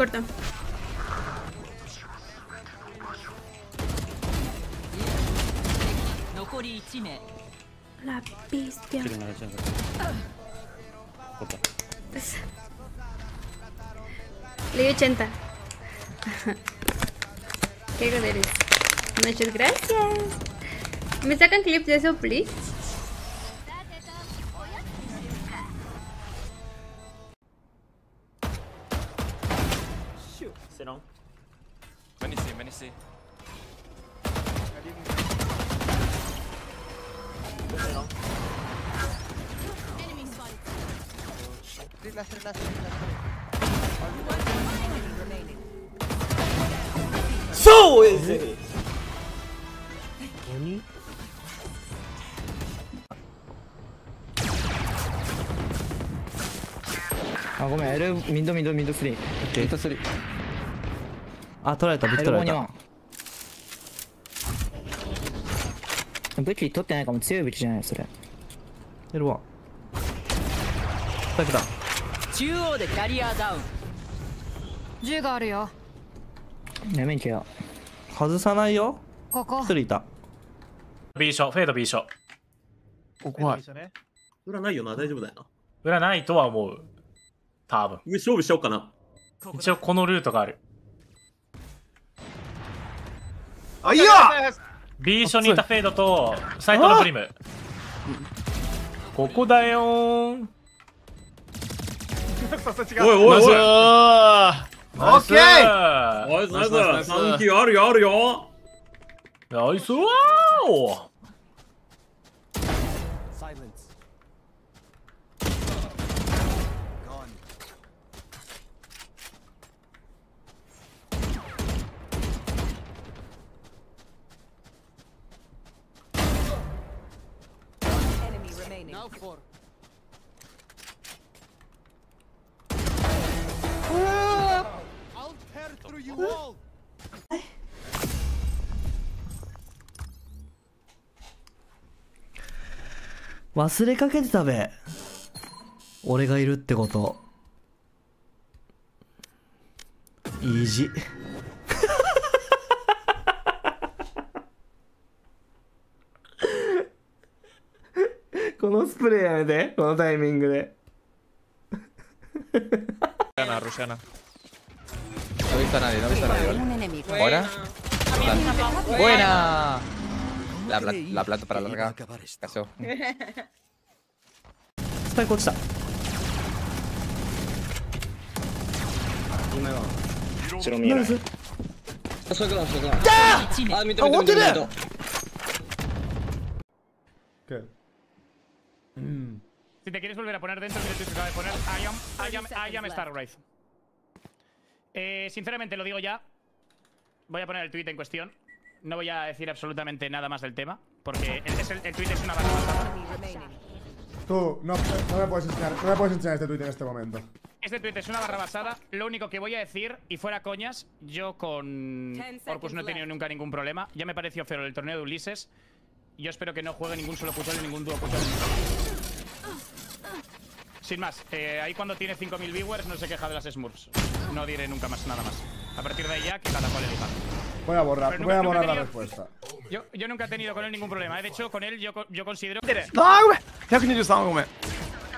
corta. La bestia. Le di 80. Qué eres. Muchas gracias. ¿Me sacan clips de eso, please? tio? Sei não. Vai NC, vai NC. Ali no... Sei não. Ah, go med. Mindo, mindo, mindo free. ミッド3ミッド3あ取られた武器 L 5に取られたは武器取ってないかも強い武器じゃないそれ L1 だけだ中央でキャリアダウン銃があるよやめんけよ外さないよここ一人いた B ショフェード B ショここは裏ないよな、大丈夫だよな。裏ないとは思う多分上勝負しちゃおうかな。一応このルートがある。あいや！B ショにいたフェードとサイトのプリム。ここだよー。んおいおいおい。オッケーナおい、ナイス。ナイスナイス。サンキューあるよ、あるよ。ナイス。ワー忘れかけてたべ俺がいるってこと意地 このスプレーやめてこのタイミングで Rusiana, Rusiana. No he visto a nadie, no he visto a nadie, ¿vale? un enemigo Buena. Buena. La, pla- la planta para larga. Caso. スパイク落ちたナイスああ終わってる Si te quieres volver a poner dentro, mira tú que acaba de poner I am, I am, I am Star Wraith. Eh, sinceramente lo digo ya. Voy a poner el tweet en cuestión. No voy a decir absolutamente nada más del tema. Porque el, es el, el tweet es una barra basada. Tú, no, no me puedes enseñar, no me puedes enseñar este tweet en este momento. Este tweet es una barra basada. Lo único que voy a decir, y fuera coñas, yo con Orcus no he tenido nunca ningún problema. Ya me pareció feo el torneo de Ulises. Yo espero que no juegue ningún solo ni ningún dúo putol. Sin más, eh, ahí cuando tiene 5.000 viewers no se queja de las Smurfs. No diré nunca más nada más. A partir de ahí ya, que cada cual elija. Voy a borrar, voy a borrar la respuesta. Yo, nunca he tenido con él ningún problema. ¿eh? De hecho, con él yo, yo considero... ¡No! How can me?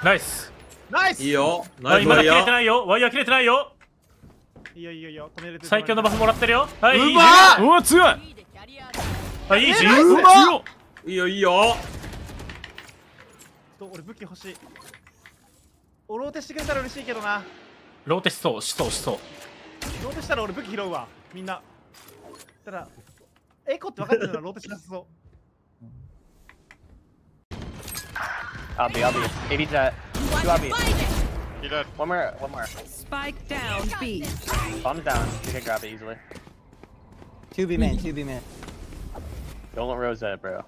Nice. Nice! Yo, nice, 今の切れてないよ。ワイヤー切れてないよ。いいよいいよいいよ。最強のバフもらってるよ。はい、うまうわ、強いはい、いいじうまいいよいいよ。俺武器欲しい。おローテしてくれたら嬉しいけどな。ローテしそうしそうしそう。ローテしたら俺武器拾うわみんな。ただって分かってるローテしなさそう。アビアエビザキュアビキュアビキュアビキュアビキュアビキュアビキュアビキュビキュアビキュビキュアビキュアビ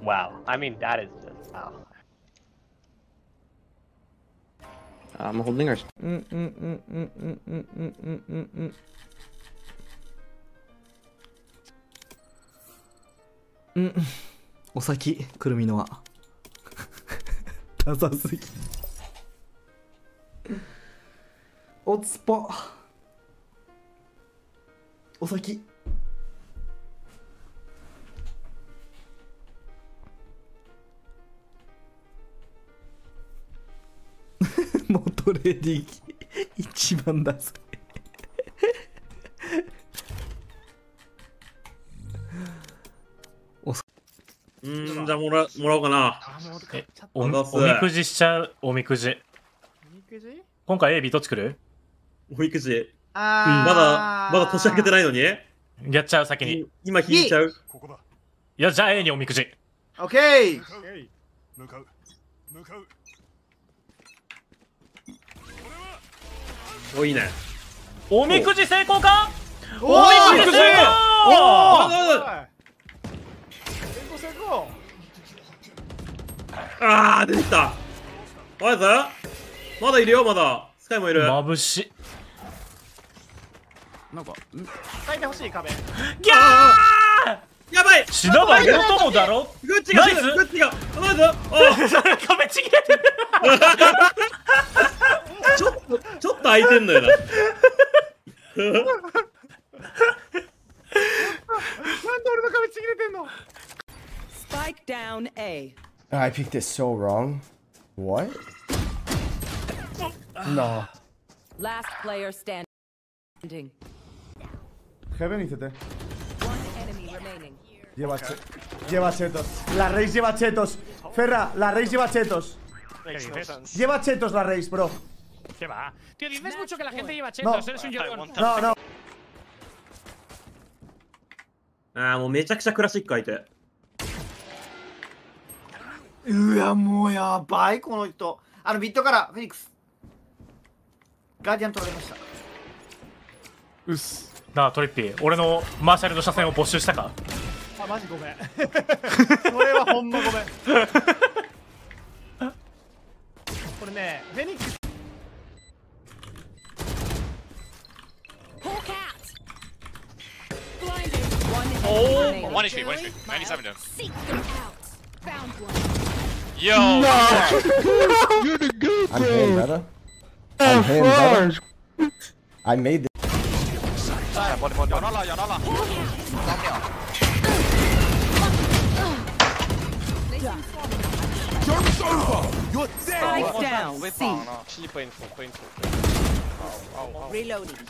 Wow, I mean, that is. I'm holding ours. うんうんうんうんうんうんうんうんうんうん。うん。お先くるみのは ダサすぎ。おつぽ。お先。元レディ一番だそれうんじゃあもらもらおうかな。おあざっす。おみくじしちゃうおみくじ。おみくじ？今回 AB どっち来る？おみくじ。あまだまだ年明けてないのに？やっちゃう先に。今引いちゃう？いやじゃあ A におみくじ。オッケー向かう。向かうおいいね。おみくじ成功か？おおみくじ成功！おお成功成功あー出てきた。おいさまだいるよまだスカイもいるまぶしなんか書いてほしい壁ギャーやばい死なばいるともだろグッチがグッチがナイスあ壁ちぎれてるとちょっと空いてんのよななんで俺の壁ちぎれてんの Spike down A. I picked it so wrong. What? No. Last player standing. Heaven y CT One enemy remaining. Lleva, che lleva chetos. La Reis lleva chetos. Ferra, la Reis lleva chetos. ¿Qué dices? Lleva chetos la Reis, bro. ¿Qué va? Tío, dices mucho que la gente lleva chetos, No. eres un llorón. No, no. あーもうめちゃくちゃクラシック相手うわ、もうやばい、この人。あの、ビットから、フェニックス。ガーディアン取られました。うっすなあトリッピー俺のマーシャルの車線を没収したかあ、マジごめん。それはほんまごめん。これね、フェニック remaining. One HP, one HP, 97 down. Seek them out. Found one. Yo! I'm hitting better. I'm hitting better. I made this. บนบนบนนั่นละอย่านั่นละ Spike down ไม่ C. ฟังนะชี้เป็นถูกเป็นถูก Reloading.